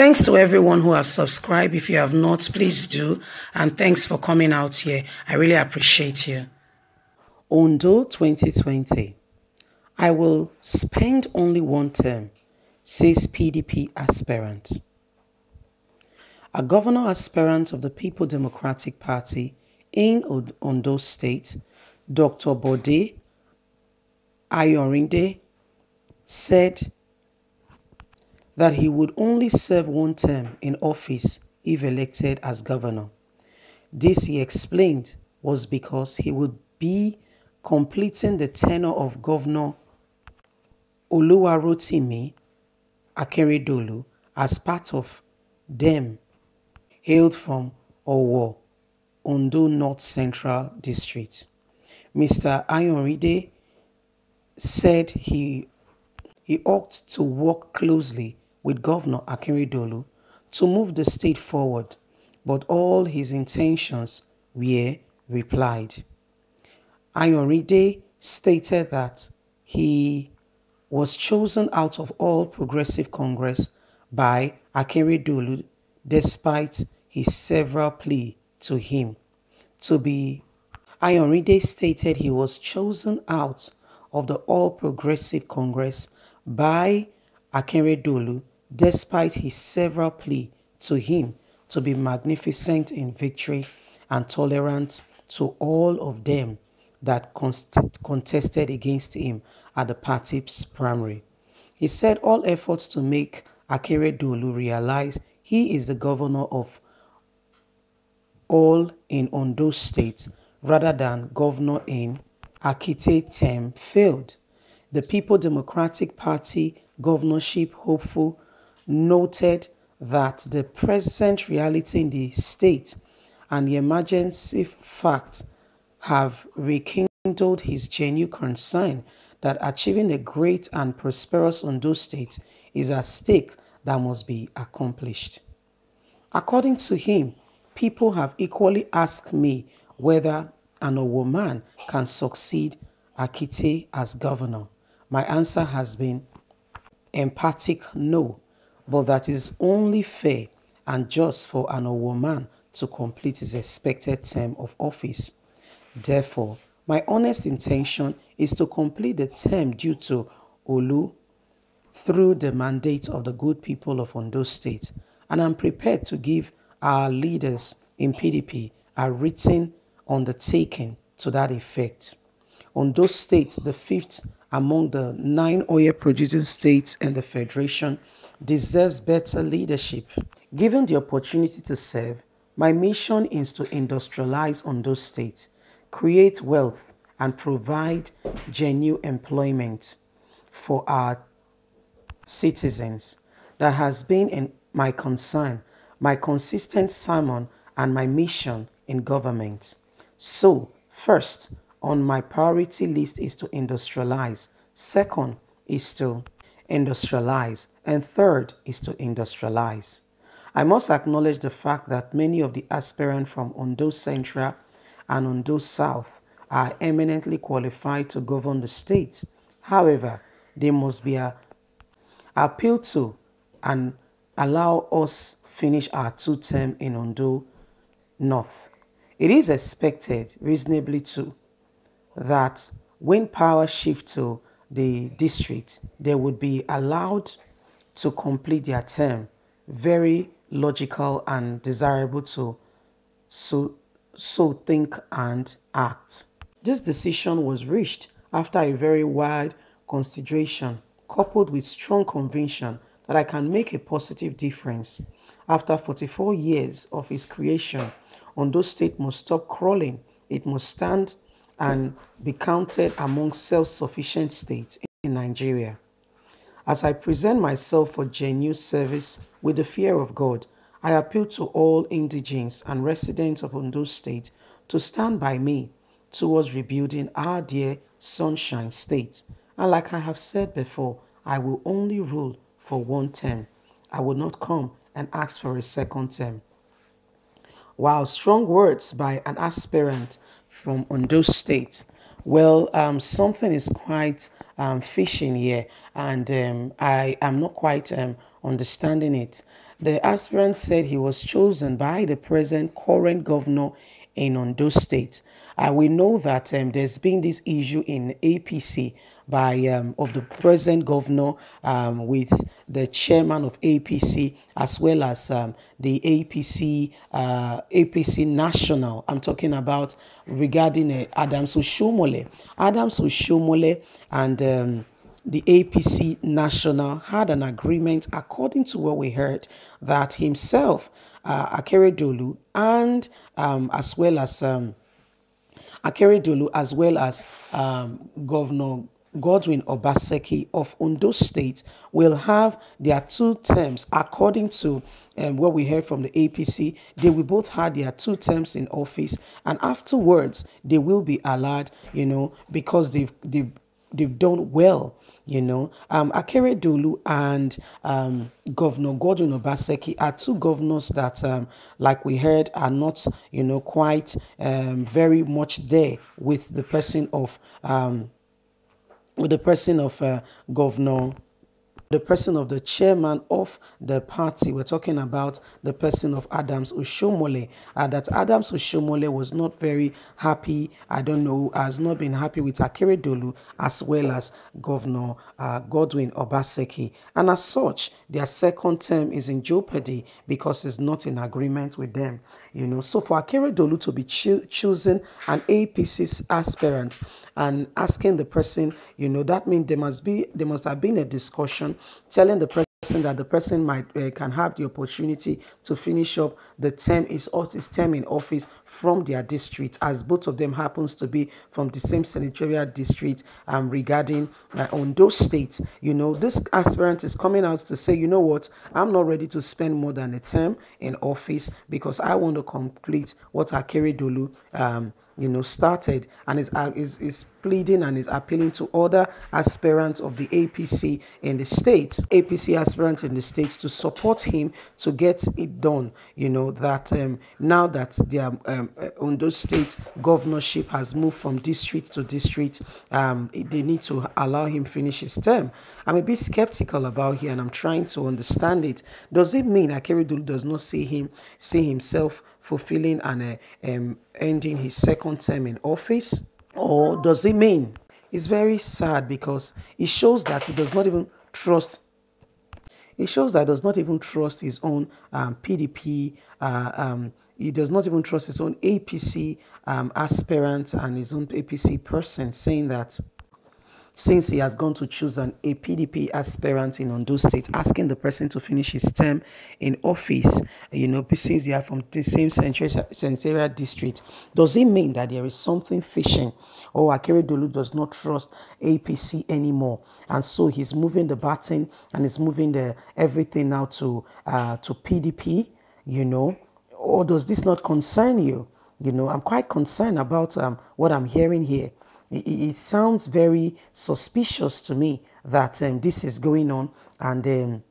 Thanks to everyone who have subscribed. If you have not, please do. And thanks for coming out here. I really appreciate you. Ondo 2020. I will spend only one term, says PDP aspirant. A governor aspirant of the People Democratic Party in Ondo State, Dr. Bode Ayorinde, said that he would only serve one term in office if elected as governor. This, he explained, was because he would be completing the tenure of Governor Oluwarotimi Akeredolu as part of them hailed from Owo, Ondo North Central District. Mr. Ayorinde said he, he ought to work closely with Governor Akeredolu to move the state forward, but all his intentions were replied. Ayorinde stated that he was chosen out of all Progressive Congress by Akeredolu despite his several plea to him to be Ayorinde stated he was chosen out of the All Progressive Congress by Akeredolu despite his several plea to him to be magnificent in victory and tolerant to all of them that contested against him at the party's primary. He said all efforts to make Akeredolu realize he is the governor of all in Ondo State rather than governor in Aketi term failed. The People Democratic Party governorship hopeful noted that the present reality in the state and the emergency fact have rekindled his genuine concern that achieving a great and prosperous Ondo state is a stake that must be accomplished. According to him, people have equally asked me whether an Owo man can succeed Aketi as governor. My answer has been emphatic no but that is only fair and just for an woman to complete his expected term of office. Therefore, my honest intention is to complete the term due to Olu through the mandate of the good people of Ondo State, and I'm prepared to give our leaders in PDP a written undertaking to that effect. Ondo State, the fifth among the nine oil producing states in the Federation, deserves better leadership. Given the opportunity to serve, my mission is to industrialize Ondo State, create wealth, and provide genuine employment for our citizens. That has been in my concern, my consistent sermon, and my mission in government. So, first, on my priority list is to industrialize. Second is to industrialize. And third is to industrialize. I must acknowledge the fact that many of the aspirants from Ondo Central and Ondo South are eminently qualified to govern the state. However, they must be appealed to and allow us finish our two term in Ondo North. It is expected reasonably too that when power shift to the district, they would be allowed to complete their term. Very logical and desirable to so, so think and act. This decision was reached after a very wide consideration coupled with strong conviction that I can make a positive difference. After 44 years of its creation, Ondo State must stop crawling. It must stand and be counted among self-sufficient states in Nigeria. As I present myself for genuine service with the fear of God, I appeal to all indigents and residents of Ondo State to stand by me towards rebuilding our dear Sunshine State. And like I have said before, I will only rule for one term. I will not come and ask for a second term. While strong words by an aspirant from Ondo State. Well, um, something is quite um, fishing here, and um, I am not quite um, understanding it. The aspirant said he was chosen by the present current governor in Ondo State. Uh, we know that um, there's been this issue in APC by um, of the present governor um, with the chairman of APC as well as um, the APC uh, APC national. I'm talking about regarding uh, Adams Oshiomhole. Adams Oshiomhole and um, the APC national had an agreement, according to what we heard, that himself, uh, Akeredolu, and um, as well as um, Akeredolu, as well as um, Governor Godwin Obaseki of Ondo State will have their two terms according to um, what we heard from the APC. They will both have their two terms in office, and afterwards they will be allowed, you know, because they've they've they've done well you know, um, Akeredolu and um, Governor Godwin Obaseki are two governors that, um, like we heard, are not, you know, quite um, very much there with the person of, um, with the person of uh, Governor the person of the chairman of the party. We're talking about the person of Adams Oshiomhole. Uh, that Adams Oshiomhole was not very happy, I don't know, has not been happy with Akeredolu as well as Governor uh, Godwin Obaseki. And as such, their second term is in jeopardy because it's not in agreement with them. You know, so for Akeredolu to be cho- choosing an APC aspirant and asking the person, you know, that means there must be there must have been a discussion telling the person that the person might uh, can have the opportunity to finish up the term is his term in office from their district as both of them happens to be from the same senatorial district um, regarding uh, those states, you know this aspirant is coming out to say you know what? I'm not ready to spend more than a term in office because I want to complete what Akeredolu um, you know, started and is, uh, is, is pleading and is appealing to other aspirants of the APC in the state, APC aspirants in the states to support him to get it done. You know, that um, now that their um, uh, Ondo state governorship has moved from district to district, um, they need to allow him finish his term. I'm a bit skeptical about here and I'm trying to understand it. Does it mean Akeredolu does not see him, see himself fulfilling and uh, um, ending his second term in office? Or does it mean? It's very sad because it shows that he does not even trust. It shows that he does not even trust his own um, PDP. Uh, um, he does not even trust his own APC um, aspirant and his own APC person, saying that since he has gone to choose an a PDP aspirant in Ondo State, asking the person to finish his term in office, you know, since they are from the same senatorial district, does it mean that there is something fishing or Akeredolu does not trust APC anymore? And so he's moving the baton and he's moving the everything now to uh, to PDP, you know, or does this not concern you? You know, I'm quite concerned about um, what I'm hearing here it, it sounds very suspicious to me that um, this is going on and um,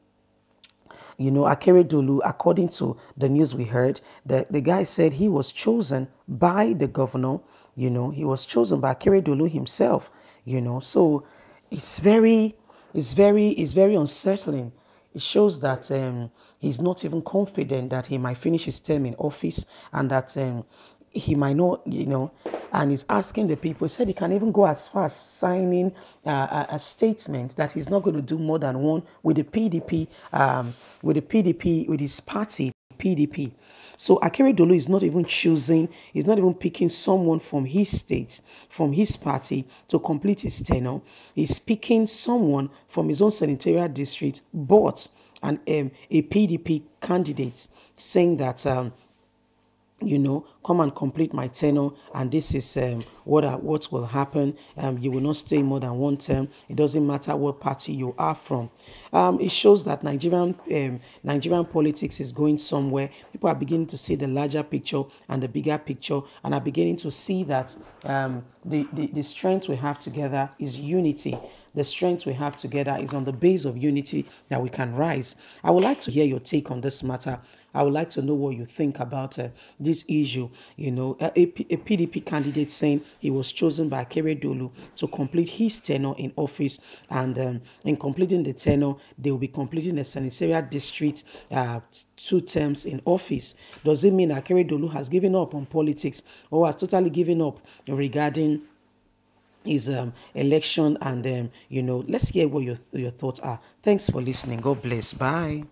you know, Akeredolu, according to the news we heard, the, the guy said he was chosen by the governor, you know, he was chosen by Akeredolu himself, you know. So it's very, it's very, it's very unsettling. It shows that um, he's not even confident that he might finish his term in office and that um, he might not, you know, and he's asking the people. He said he can even go as far as signing uh, a, statement that he's not going to do more than one with the PDP, um, with the PDP, with his party, PDP. So Akeredolu is not even choosing, he's not even picking someone from his state, from his party to complete his tenure. He's picking someone from his own senatorial district, but an, um, a PDP candidate, saying that um, you know, come and complete my tenure, and this is um, what uh, what will happen. Um, you will not stay more than one term. It doesn't matter what party you are from. Um, it shows that Nigerian um, Nigerian politics is going somewhere. People are beginning to see the larger picture and the bigger picture, and are beginning to see that um, the, the the strength we have together is unity. The strength we have together is on the base of unity that we can rise. I would like to hear your take on this matter. I would like to know what you think about uh, this issue. You know, a, PDP candidate saying he was chosen by Kerry Dolu to complete his tenure in office, and um, in completing the tenure, they will be completing the senatorial district uh, two terms in office. Does it mean that Dolu has given up on politics or has totally given up regarding his um, election and um, you know let's hear what your, your thoughts are. Thanks for listening. God bless. Bye